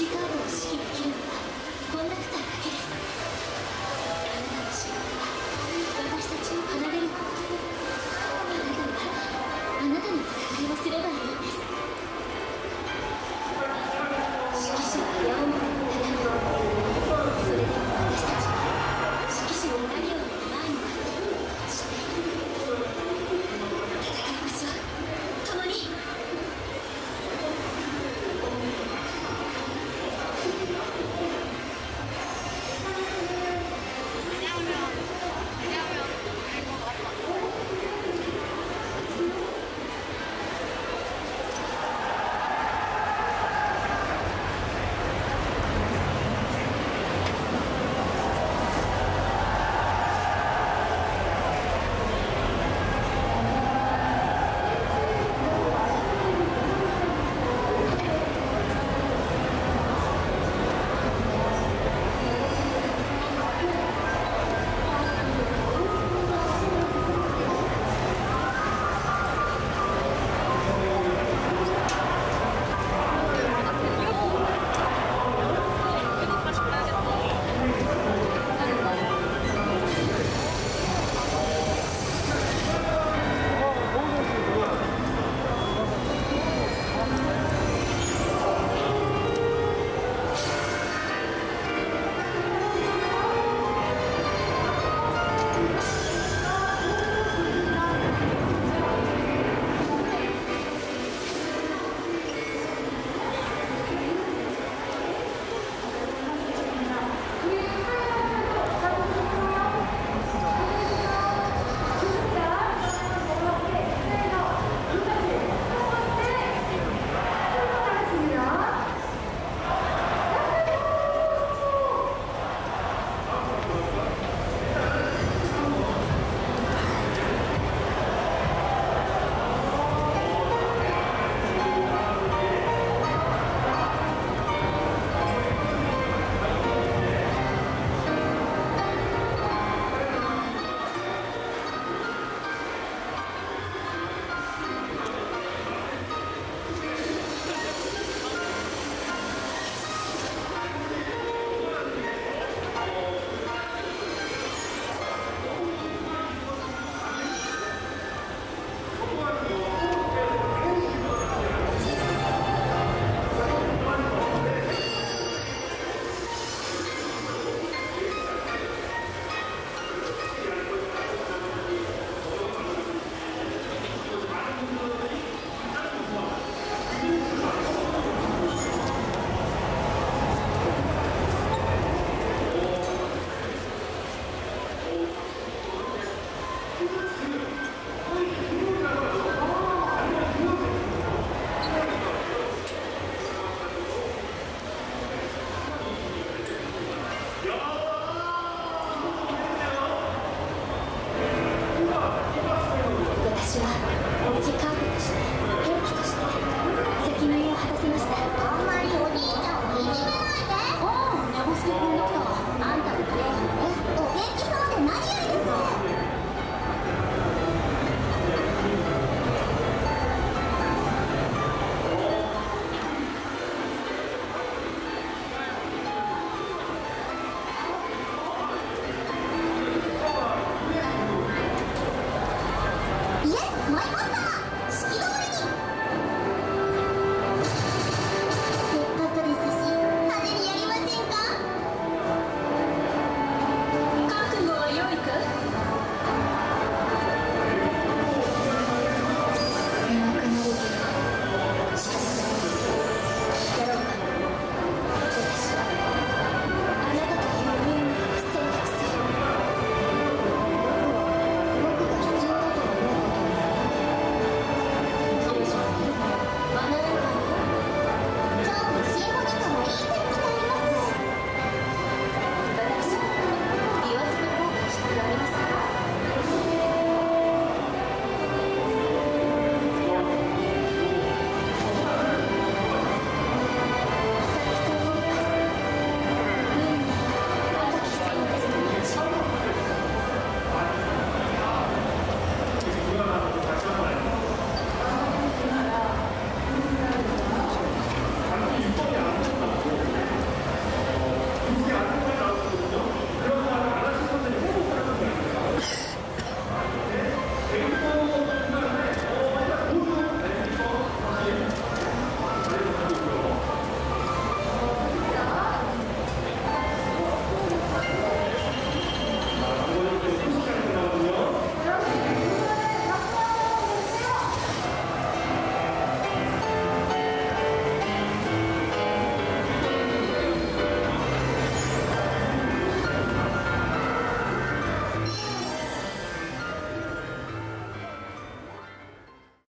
ジカードを